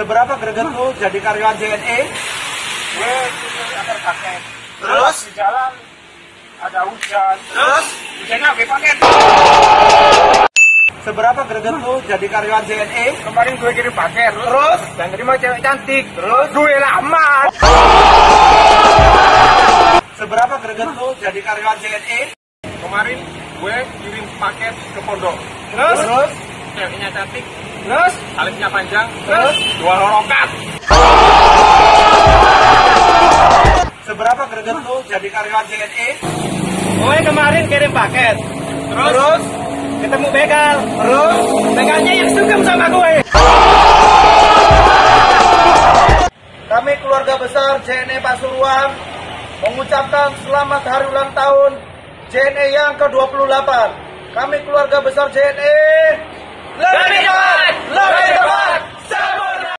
Seberapa greget lu jadi karyawan JNE? gue antar paket Terus? di jalan ada hujan Terus? hujannya gue paket Seberapa greget lu jadi karyawan JNE? kemarin gue kirim paket Terus? dan terima cewek cantik terus gue lama Seberapa greget lu jadi karyawan JNE? kemarin gue kirim paket ke pondok Terus? Terus? ceweknya cantik Terus? alisnya panjang Terus? dua horokat Seberapa greget lu jadi karyawan JNE? gue kemarin kirim paket terus, Terus? ketemu begal Terus? begalnya yang sungkem sama gue Kami keluarga besar JNE Pasuruan mengucapkan selamat hari ulang tahun JNE yang ke-28. Kami keluarga besar JNE cepat,